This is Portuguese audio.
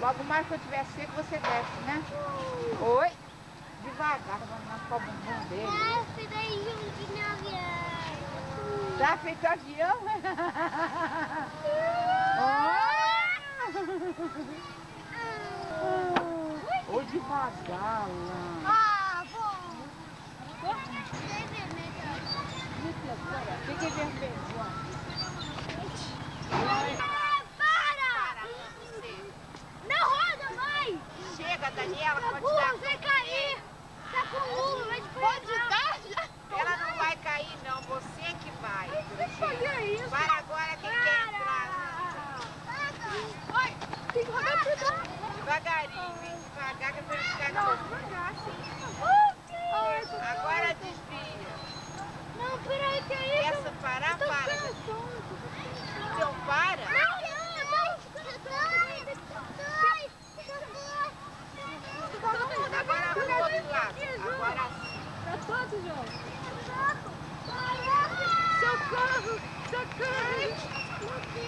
Logo mais que eu tiver seco, você desce, né? Oi? Devagar, vamos lá para o bumbum dele. Desce daí juntinho no avião. Tá feito avião? Oh. devagar, lá. Ah, vermelho. O que é vermelho, João? Ah, para! Não roda, vai! Daniela, pode burro, dar. vai cair! Tá com luva, vai Pode dar. Ela não vai cair, não. Você que vai. fazer isso? Para agora quem quer entrar. Oi, tem que rodar pra. Devagarinho, vem devagar que pra ele ficar Não, com- devagar, sim. Agora desvia. Não, peraí, que é isso? Essa parar, Eu tô para. cansando. Então para. Não, não, não. Agora pro outro lado. Agora sim. Todo, João. Socorro, socorro. Deus.